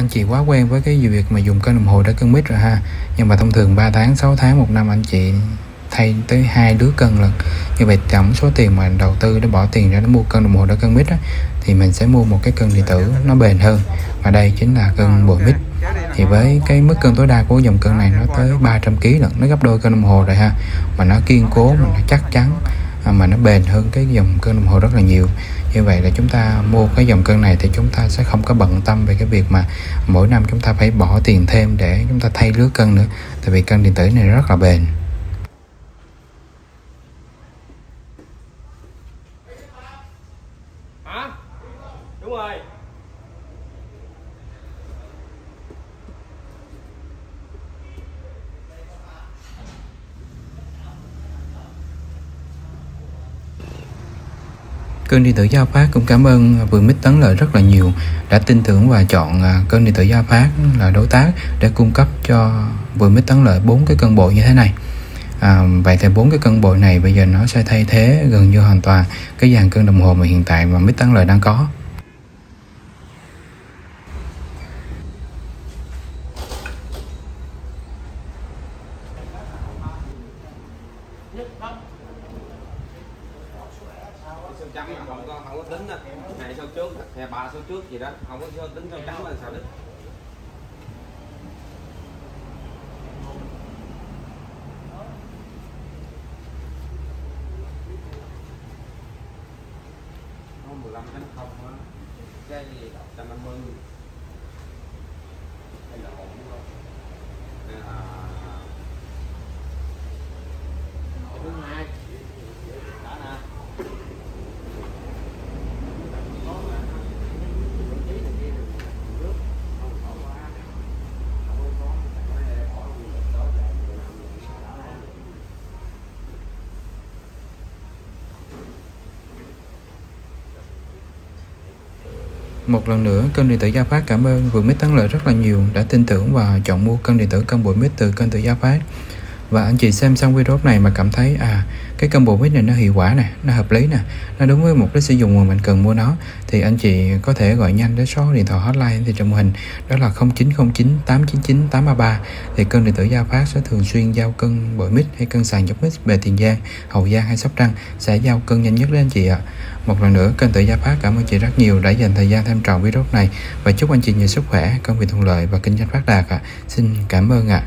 anh chị quá quen với cái việc mà dùng cân đồng hồ để cân mít rồi ha. Nhưng mà thông thường 3 tháng 6 tháng một năm anh chị thay tới hai đứa cân lần. Như vậy tổng số tiền mà đầu tư để bỏ tiền ra để mua cân đồng hồ để cân mít á, thì mình sẽ mua một cái cân điện tử nó bền hơn. Và đây chính là cân bội mít. Thì với cái mức cân tối đa của dòng cân này nó tới 300 kg lận nó gấp đôi cân đồng hồ rồi ha. Mà nó kiên cố mà nó chắc chắn. À, mà nó bền hơn cái dòng cân đồng hồ rất là nhiều. Như vậy là chúng ta mua cái dòng cân này thì chúng ta sẽ không có bận tâm về cái việc mà mỗi năm chúng ta phải bỏ tiền thêm để chúng ta thay lứa cân nữa, tại vì cân điện tử này rất là bền. Hả? Đúng rồi. Kênh điện tử Giao Phát cũng cảm ơn à, Vườn Mít Tấn Lợi rất là nhiều đã tin tưởng và chọn à, kênh điện tử Giao Phát là đối tác để cung cấp cho Vườn Mít Tấn Lợi bốn cái cân bộ như thế này. À, vậy thì bốn cái cân bộ này bây giờ nó sẽ thay thế gần như hoàn toàn cái dàn cân đồng hồ mà hiện tại mà Mít Tấn Lợi đang có số trắng là không có không có tính đó này số trước hay ba số trước gì đó không có số tính số trắng là sao được nó 15 tháng không á. Cái gì đọc 150 hay là ổn không Một lần nữa, cân điện tử Gia Phát cảm ơn Vườn Mít thắng Lợi rất là nhiều đã tin tưởng và chọn mua cân điện tử cân bội mít từ kênh tử Gia Phát. Và anh chị xem xong video này mà cảm thấy à cái cân bộ mít này nó hiệu quả nè, nó hợp lý nè, nó đúng với mục đích sử dụng mà mình cần mua nó thì anh chị có thể gọi nhanh đến số điện thoại hotline thì trong màn hình đó là 0909 899 833 thì cân điện tử Gia Phát sẽ thường xuyên giao cân bội mít hay cân sàn dọc mít về Tiền Giang, Hậu Giang hay Sóc Trăng sẽ giao cân nhanh nhất đến anh chị ạ. Một lần nữa kênh tự Gia Phát cảm ơn chị rất nhiều đã dành thời gian tham trọn video này và chúc anh chị nhiều sức khỏe, công việc thuận lợi và kinh doanh phát đạt ạ. Xin cảm ơn ạ.